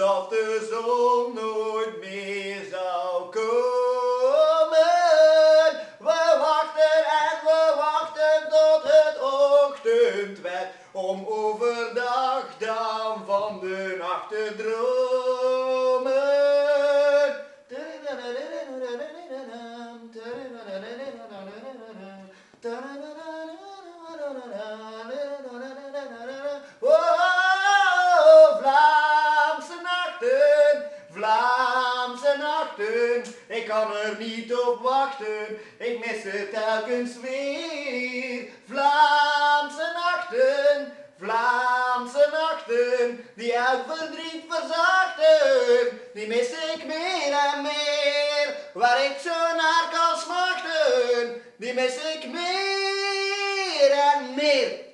dat de zon nooit meer zou komen. We wachten en we wachten tot het ochtend werd, om overdag dan van de nacht te dromen. Ik kan er niet op wachten, ik mis het telkens weer. Vlaamse nachten, Vlaamse nachten, die elk verdriet verzachten, die mis ik meer en meer. Waar ik zo naar kan smachten, die mis ik meer en meer.